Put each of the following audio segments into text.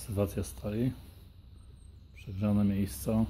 Aktywacja stali. Przegrzane miejsca.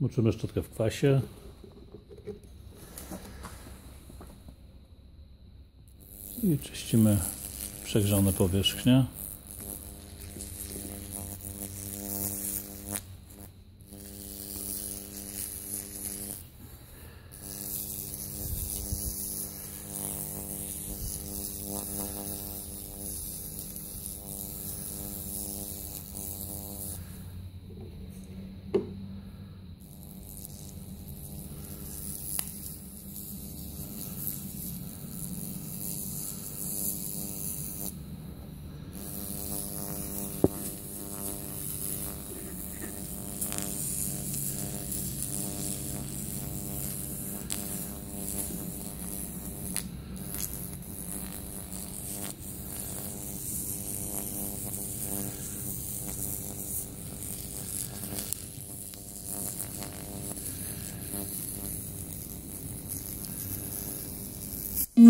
Moczymy szczotkę w kwasie. I czyścimy przegrzane powierzchnie. I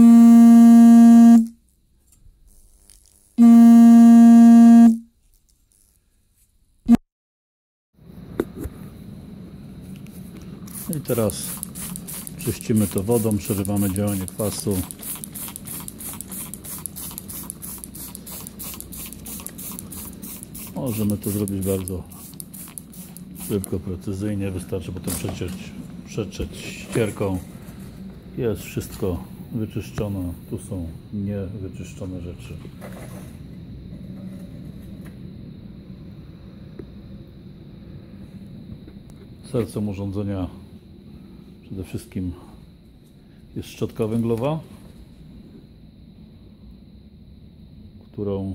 teraz czyścimy to wodą, przerywamy działanie kwasu. Możemy to zrobić bardzo szybko, precyzyjnie. Wystarczy potem przeciąć, przetrzeć ścierką. Jest wszystko wyczyszczone. Tu są niewyczyszczone rzeczy. Sercem urządzenia przede wszystkim jest szczotka węglowa, którą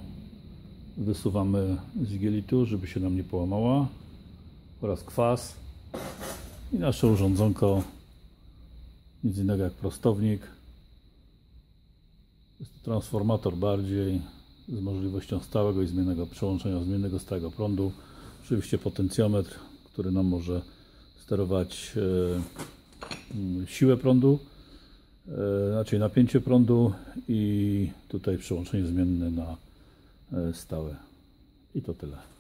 wysuwamy z gielitu, żeby się nam nie połamała oraz kwas i nasze urządzonko nic innego jak prostownik jest to transformator bardziej z możliwością stałego i zmiennego przełączenia zmiennego stałego prądu oczywiście potencjometr, który nam może sterować e, siłę prądu, e, znaczy napięcie prądu i tutaj przełączenie zmienne na e, stałe. I to tyle.